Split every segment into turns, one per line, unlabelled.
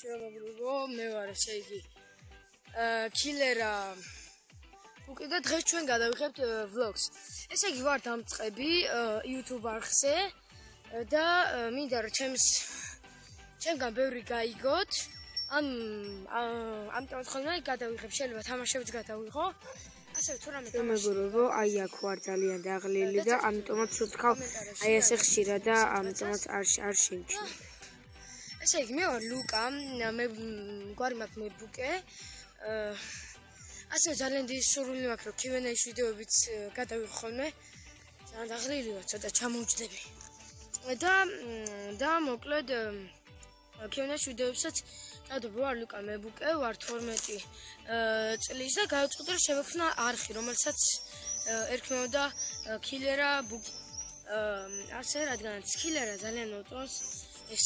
ჩემოგრუბო მე ვარ ესე იგი აა კილერა უკი და დღეს ჩვენ გადავიხებთ ვლოგს ესე იგი ვარ დამწყები YouTube არხზე და მინდა რომ ჩემს ჩემგან ბევრი გაიგოთ. ამ ამიტომ ხოლმე გადავიხებ შეიძლება თამაშებიც გადავიღო. ასე თუ რამე
თამაშებო აი აქ ვარ ძალიან დაღლილი და ამიტომაც ვთქავ აი ესე ხშირა და ამიტომაც არ არ შემჩნევ
ესე იგი მე ვარ ლუკა მე გვარი მაქვს მე ბუკე. ასე ძალიან დიდი სურვილი მაქვს რომ Q&A-ში ვიდეოებიც გადავიღო ხოლმე. ძალიან დაღლილი ვარ ცოტა ჩამოვჯდები და და მოკლედ Q&A-ში ვიდეოებსაც დავდებ ვარ ლუკა მე ბუკე ვარ 12 წლის და გავწყვიტე რომ შევექმნა არხი რომელსაც ერქმეოდა კილერა ბუკი ასე რადგანაც კილერა ძალიან მოწონს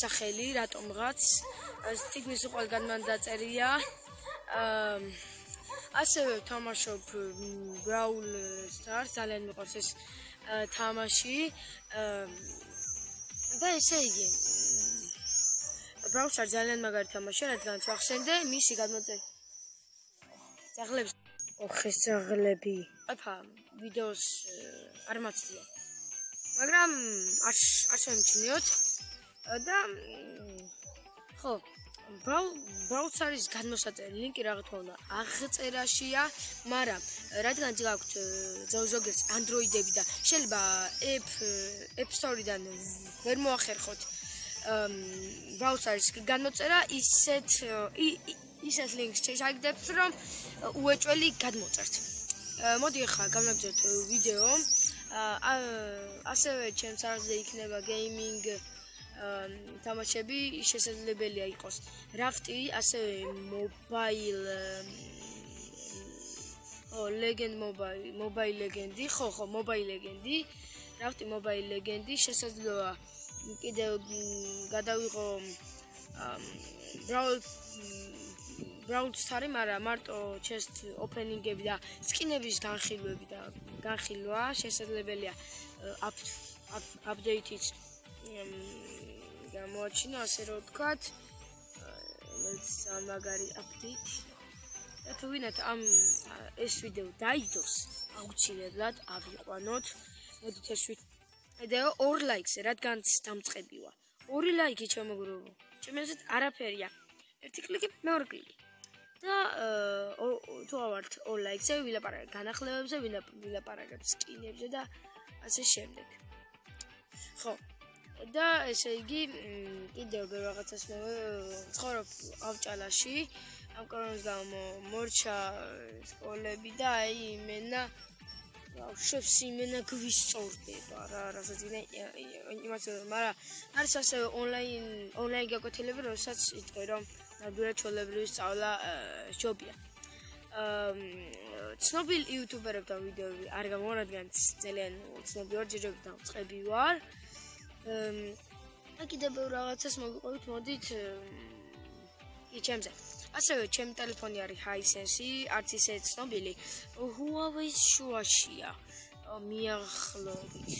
სახელი რატომღაც თითქმის ყველგან მან დაწერია. ასევე თამაშობ Brawl Stars ძალიან მიყვარს ეს თამაში. და ესე იგი Brawl Stars ძალიან მაგარი თამაშია რადგან ვახსენდე მისი გადმოწერა ძაღლებს
ოხეს ძაღლები.
აფა ვიდეოს არ მაცდია. მაგრამ არ არ შემჩნიოთ და ხო ბრაუცარის განმოსაწერი ლინკი რა თქმა უნდა აღწერაშია, მაგრამ რადგან გაქვთ ზოგიერთ Android-ები და შეიძლება App App Store-დან ვერ მოახერხოთ ბრაუცარის განმოწერა, ისეთ ისეთ ლინკს შეშაგდებთ, რომ უეჭველი გადმოწერთ. მოდი ახლა გამაგზავნოთ ვიდეო. ასევე ჩემს არზე იქნება gaming თამაშები შესაძლებელია იყოს. რაფტი ასევე მობაილ ო ლეგენდ მობაილ მობაილ ლეგენდი ხო ხო მობაილ ლეგენდი რაფტი მობაილ ლეგენდი შესაძლოა კიდევ გადავიღო ბრაულ ბრაულ სტარი მაგრამ მარტო ჩესტ ოპენინგები და სკინების განხილვები და განხილვა შესაძლებელია აპდეიტიც გამოაჩინა ასე რომ ვთქვათ რომელიც მაგარი აპდეიტი და თუ ვინათ ამ ეს ვიდეო დაიდოს აუცილებლად ავიყვანოთ. მოდით ეს ვიდეო ორ ლაიქს რადგან დამწყები ვარ ორი ლაიქი ჩემოგროვო ჩემეზე არაფერია. ერთი კლიკი მეორე კლიკი. და თუ ავართ ორ ლაიქზე ვილაპარაკებ განახლებებზე ვილაპარაკებ სკინებზე და ასე შემდეგ. ხო და ესე იგი კიდევ რაღაცას მე ცხოვრობ ავჭალაში ამ კორონის გამო მორჩა სკოლები და აი იმენა ბავშვებს იმენა გვისწორდება რა რასაც იმას მაგრამ არის ასე ონლაინ ონლაინ გაკეთილები რომელსაც იტყვი რომ ნამდვილად ჩოლებრივი სწავლა ჯობია. აა ცნობილ იუთუბერებთან ვიდეოები არ გამოვარადგან ძალიან ცნობილი ვარ ჯერჯერობით დავწყები ვარ. აა კიდევ ბევრ რაღაცას მოგიყვებით, მოდით კი ჩემზე. ასევე ჩემი ტელეფონი არის Hisense, არც ისე ცნობილი. Huawei-ის შუაშია. მიახლოებით.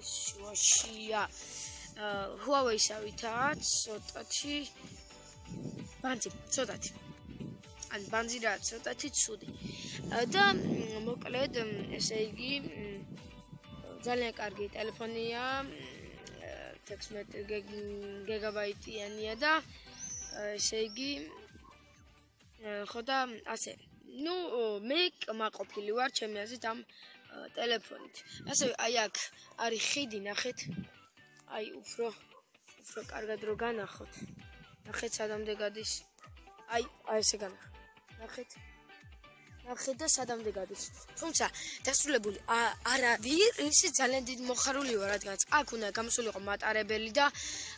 შუაშია. აა Huawei-სავითაა ცოტათი ბანძი, ცოტათი. ან ბანძი რა, ცოტათი ცუდი. და მოკლედ ესე იგი ძალიან კარგი ტელეფონია 16 გიგაბაიტიანია და ესე იგი ხო და ასე ну მე მაყოფილი ვარ ჩემი აზრით ამ ტელეფონით. ასე აი აქ არის ხიდი ნახეთ. აი უფრო უფრო კარგად რო განახოთ. ნახეთ სადამდე გადის აი აი ესე განახოთ ნახეთ ხედა სადამდე გადის. თუმცა დასრულებული არავი ის ძალიან დიდ მოხარული ვარ, რადგან აქ უნდა გამოსულიყო მატარებელი და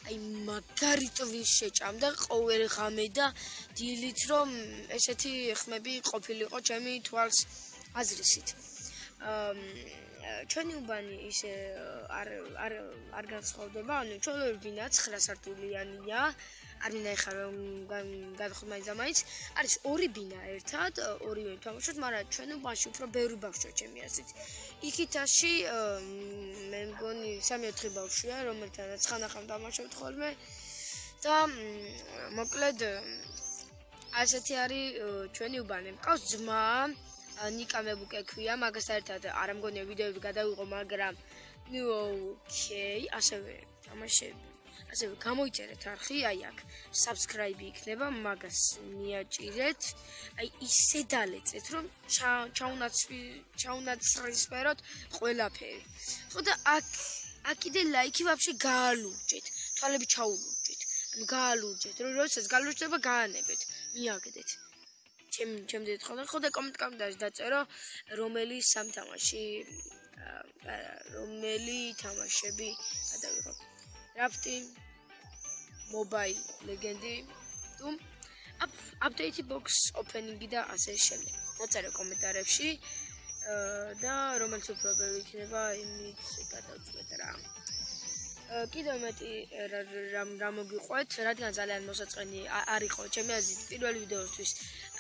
აი მაგარი ტვინ შეჭამდა ყოველ ღამე და დილით რომ ესეთი ხმები ყოფილიყო ჩემი თვალს აზრისით. აა ჩვენი უბანი ისე არ არ არ განსხვავდება, ანუ ჩვენ ვინა 9 სართულიანია. არ მინდა ეხლა რომ გადახმა იზამაიც არის ორი ბინა ერთად ორივე თამაშობთ მაგრამ ჩვენ უბანში უფრო ბევრი ბავშვია ჩემი ასეთ იქითაში მე მგონი 3-4 ბავშვია რომელთანაც ხანახამ თამაშობთ ხოლმე და მოკლედ ასეთი არის ჩვენი უბანი. მყავს ძმა ნიკა მებუკე ქვია, მაგასთან ერთად არ მგონია ვიდეოები გადავიღო, მაგრამ ნუ ოკეი, ასევე თამაშები. ასევე გამოიწერეთ არხი, აი აქ subscribe იქნება, მაგას მიაჭირეთ. აი ისე დალეწეთ, რომ ჩაუნაცვი ჩაუნაცრისფეროთ ყველაფერი. ხო და აქ აქ კიდე ლაიქი ვაფშე გაალურჯეთ, თვალები ჩაულურჯეთ. ანუ გაალურჯეთ, რომ როდესაც გაალურჯდება გაანებეთ, მიაგდეთ. ჩემ ჩემზე ეთქოდა ხო და კომენტ კომენტარში დაწერო რომელი სამთამაში რომელი თამაშები გადავიღო რაფტი mobile legend-ი თუ update box opening-ი და ასე შემდეგ. დაწერე კომენტარებში და რომელიც უფრო ბევრი იქნება, იმით გადავწყვეტ რა. კიდევ მეტი რა რა მოგიყვეთ, რადგან ძალიან მოსაწყენი არ იყო ჩემი აზრით პირველი ვიდეოსთვის.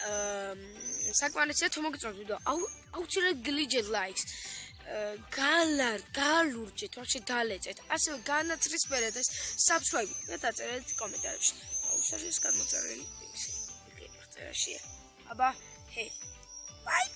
აა საკმარისია თუ მოგიწონთ ვიდეო. აუ აუცილებლად გლიჯეთ ლაიქს. გალარ გალურჯეთ ვაფშე დალეწეთ. ასევე განაწრისფერეთ ეს subscribe და დაწერეთ კომენტარებში. აუსაჟეს გამოწერილი ისე იქ წერაშია აბა ჰე. ბაი